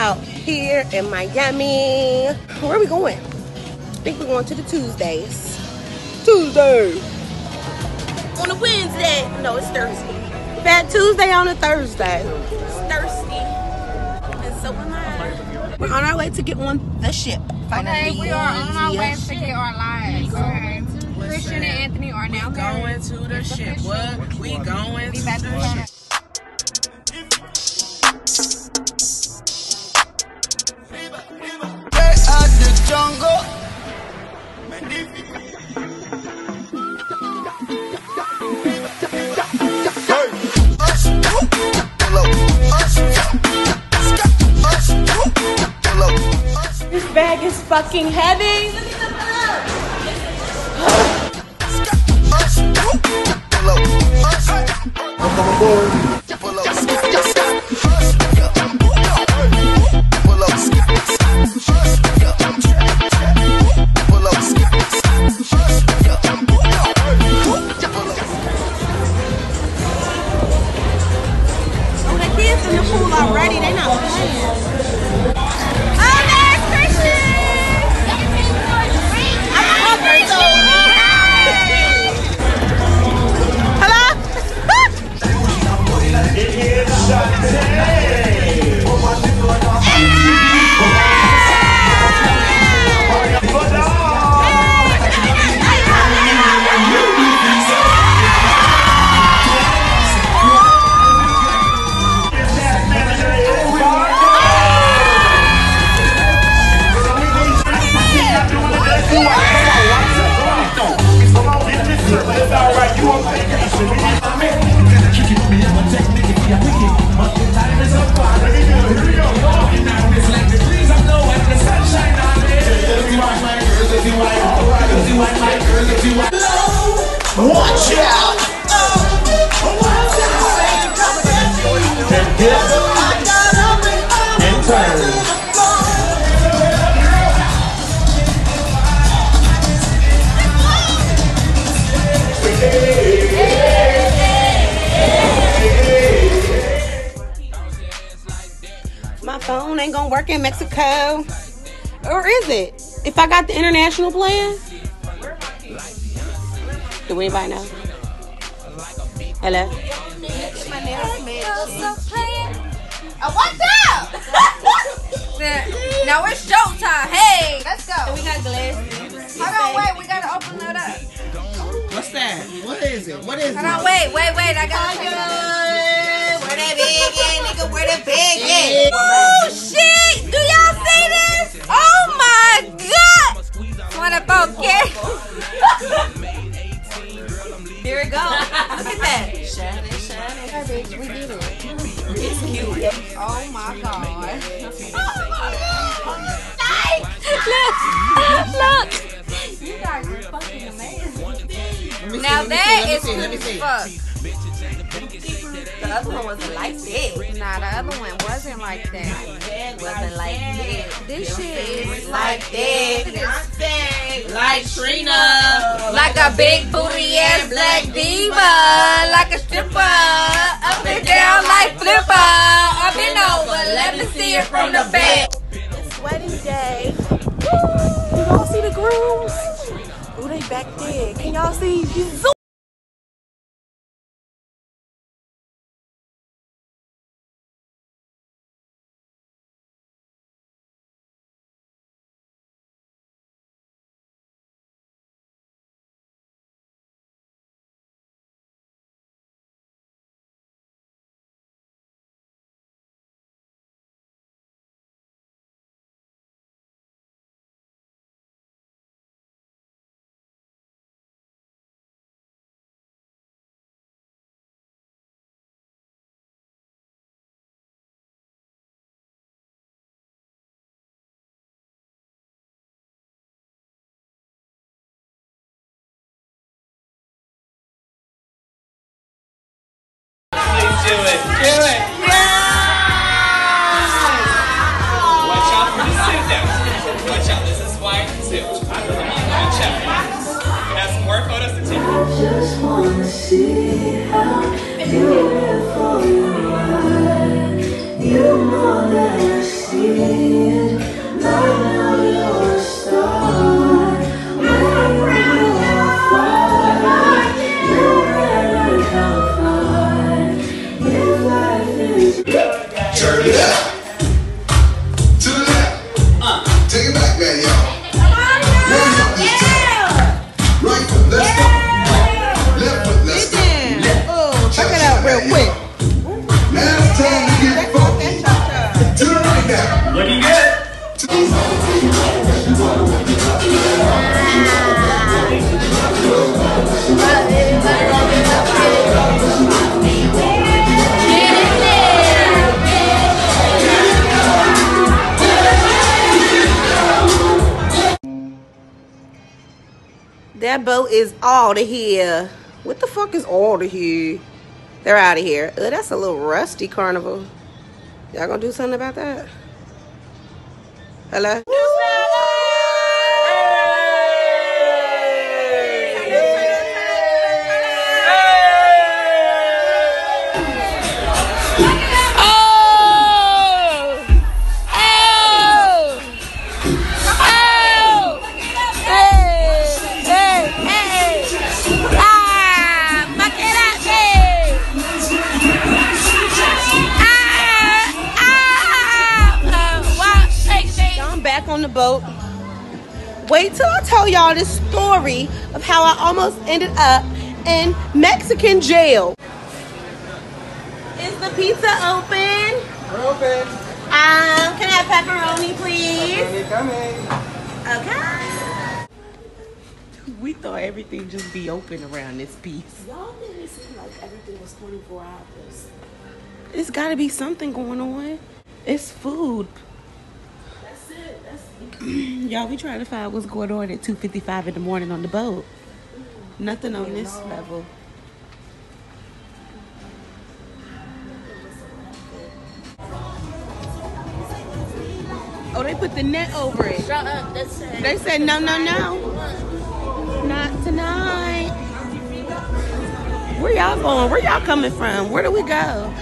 We're here. Out here in Miami. Where are we going? I think we're going to the Tuesdays. Tuesday. On a Wednesday. No, it's Thursday. Fat Tuesday on a Thursday. It's Thursday. And so am I. We're on our way to get on the ship. Okay, we are on our way Yes. to get our lives. Okay. Christian and Anthony are now Going married. to the ship. official. What? We going to about to the ship. Fucking heavy. Phone ain't gonna work in Mexico. Or is it? If I got the international plan? Do anybody know? Hello? Uh, what's up? now it's showtime. Hey, let's go. We got glasses. Hold on, wait. We gotta open it up. What's that? What is it? What is Hold on, wait, wait, wait. I gotta. Nigga? Where big at? Oh shit! Do y'all see this? Oh my god! Wanna? Here it goes. Look at that. Shining. We did it. It's cute. Oh my god. Look. Look! You guys are fucking amazing. Now that me see, as fuck. See. The other one wasn't like that. Nah, the other one wasn't like that. Wasn't like that. This shit is Like that. Like Trina. like a big booty ass black diva, like a stripper, up and down like flipper, up and over. Let me see it from the back. It's wedding day. You all see the grooms? Oh, they back there. Can y'all see? It. Do it. Watch out for the suit. Watch out. This is white suit. Watch out. Have some more photos to take. Just wanna see how beautiful you are. You know Turn That boat is all to here. What the fuck is all to here? They're out of here. Ugh, that's a little rusty carnival. Y'all gonna do something about that? Hello? Wait till I tell y'all this story of how I almost ended up in Mexican jail. Is the pizza open? We're Open. Um, can I have pepperoni, please? Pepperoni coming. Okay. We thought everything just be open around this piece. Y'all made it seem like everything was 24 hours. It's got to be something going on. It's food. Y'all, we trying to find what's going on at 2.55 in the morning on the boat. Nothing on this level. Oh, they put the net over it. shut up. They said no, no, no. Not tonight. Where y'all going? Where y'all coming from? Where do we go?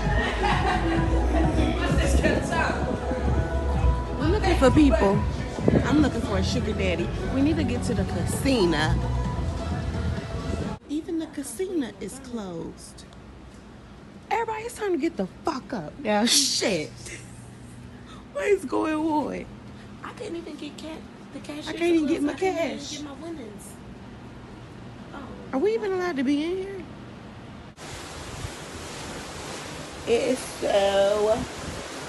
For people. I'm looking for a sugar daddy. We need to get to the casino. Even the casino is closed. Everybody, it's time to get the fuck up. Now, shit. What is going on? I can't even get cat the cash. I can't even get my cash. Get my winnings. Oh. Are we even allowed to be in here? It is so.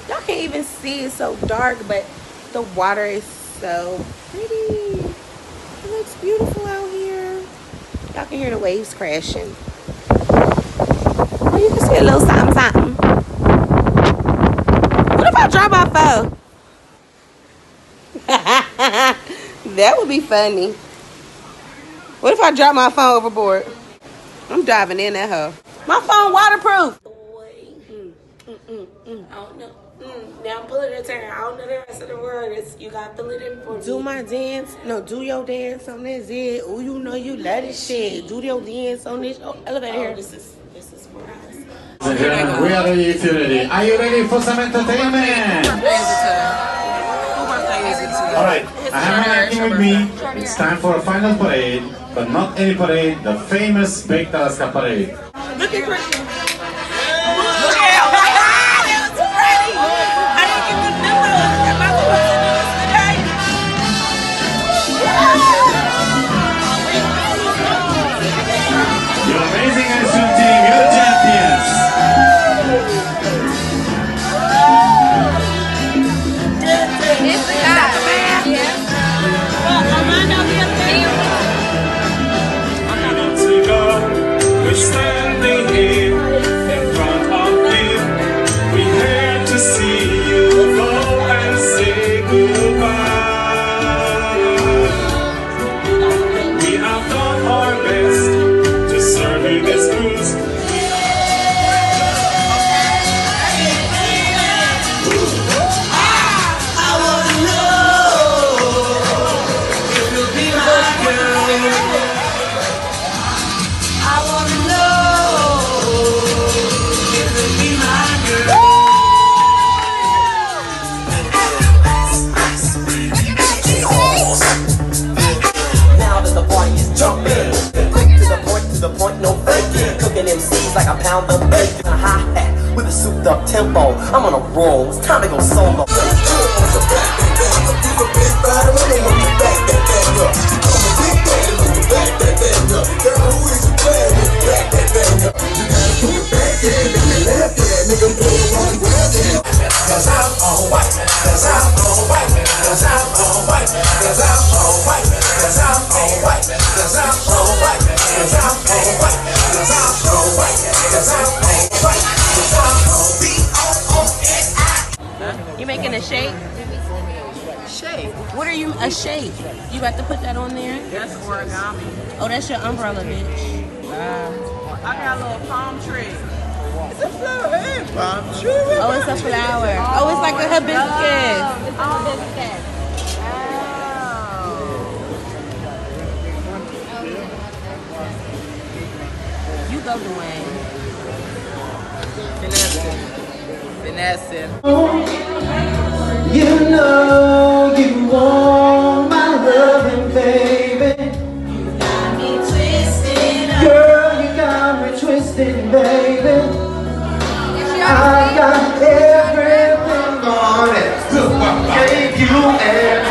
Y'all can't even see it's so dark, but the water is so pretty. It looks beautiful out here. Y'all can hear the waves crashing. Oh, you can see a little something, something. What if I drop my phone? that would be funny. What if I drop my phone overboard? I'm diving in that hoe. My phone waterproof. Boy. Mm, mm, mm, I don't know. Now I'm pulling a turn. I don't know the rest of the word. It's, you got to fill it in for Do me. Do my dance. No, do your dance on this it. Oh, you know you love this shit. Do your dance on this. Oh, elevator Oh, here. this is this is for us. Ladies we are ready if you're ready. Are you ready for some entertainment? Alright, I have my acting with me. It's time for a final parade, but not any parade, the famous Baked Alaska parade. Looking for. Like I pound the bass in a hi hat with a souped up tempo. I'm on a roll. It's time to go solo. Making a shake? Shake. What are you? A shake. You got to put that on there. That's origami. Oh, that's your umbrella, bitch. Ah. I got a little palm tree. It's a flower. Hey, palm tree. Oh, it's a flower. Oh, it's like a hibiscus. Oh, it's a hibiscus. Oh. You go, Dwayne. Finessing finessing. You know you want my loving, baby. You got me twisted. Girl, you got me twisted, baby. I got everything on it. Look, I you everything.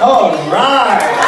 All right.